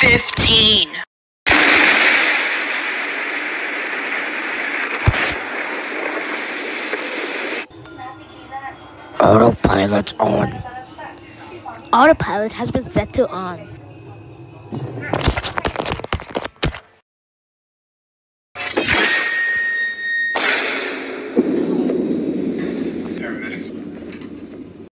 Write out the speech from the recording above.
15. Autopilot on. Autopilot has been set to on.